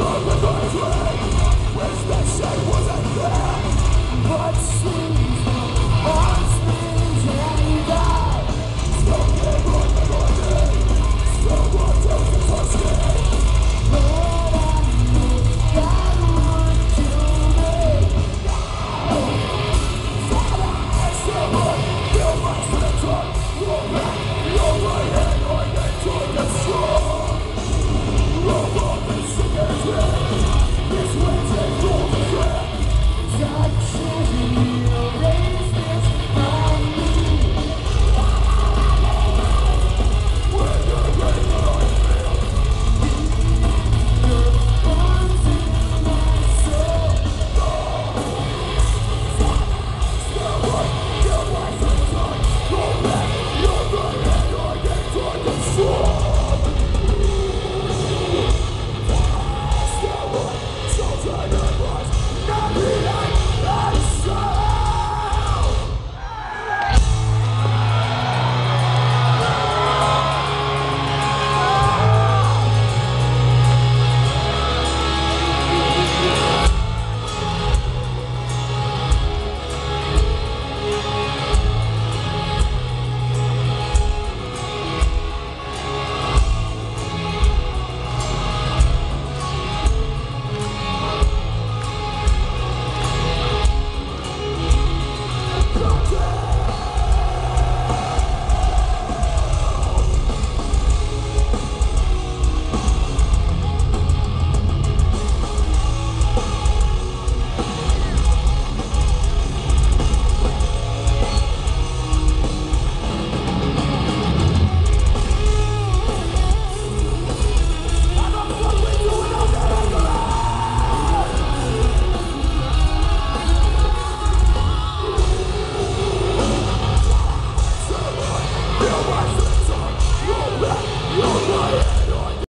Wish that shit wasn't there, but